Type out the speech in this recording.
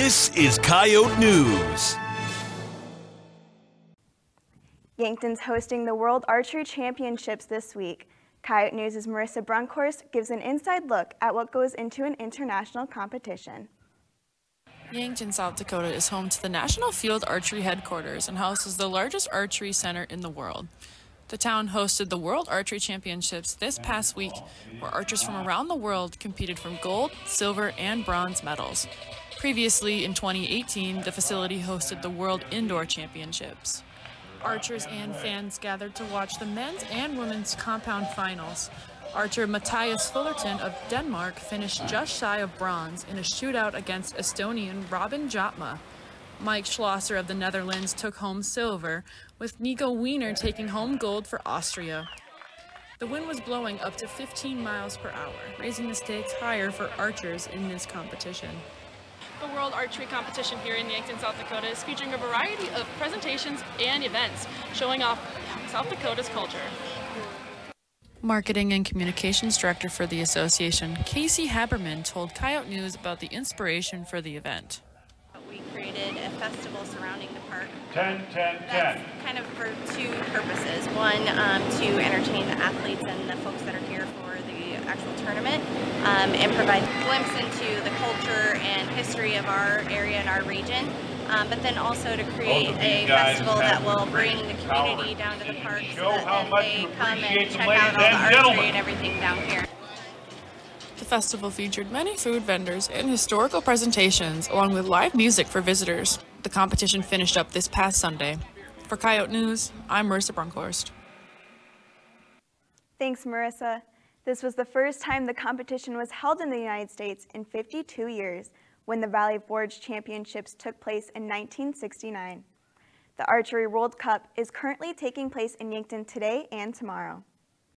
This is Coyote News. Yankton's hosting the World Archery Championships this week. Coyote News' Marissa Brunkhorst gives an inside look at what goes into an international competition. Yankton, South Dakota is home to the National Field Archery Headquarters and houses the largest archery center in the world. The town hosted the World Archery Championships this past week, where archers from around the world competed from gold, silver, and bronze medals. Previously, in 2018, the facility hosted the World Indoor Championships. Archers and fans gathered to watch the men's and women's compound finals, Archer Mathias Fullerton of Denmark finished just shy of bronze in a shootout against Estonian Robin Jäätma. Mike Schloesser of the Netherlands took home silver, with Nico Wiener taking home gold for Austria. The wind was blowing up to 15 miles per hour, raising the stakes higher for archers in this competition. The World Archery Competition here in Yankton, South Dakota is featuring a variety of presentations and events showing off South Dakota's culture. Marketing and Communications Director for the association, Casey Haberman, told Coyote News about the inspiration for the event. We created a festival surrounding the park. 10, 10, 10. kind of for two purposes. One, um, to entertain the athletes and the folks that are here for the actual tournament um, and provide a glimpse into the culture and history of our area and our region um, but then also to create a festival that will bring the community down to the park so that they come and check out all the archery and everything down here. The festival featured many food vendors and historical presentations, along with live music for visitors. The competition finished up this past Sunday. For Coyote News, I'm Marissa Brunkhorst. Thanks, Marissa. This was the first time the competition was held in the United States in 52 years, when the Valley Forge Championships took place in 1969. The Archery World Cup is currently taking place in Yankton today and tomorrow.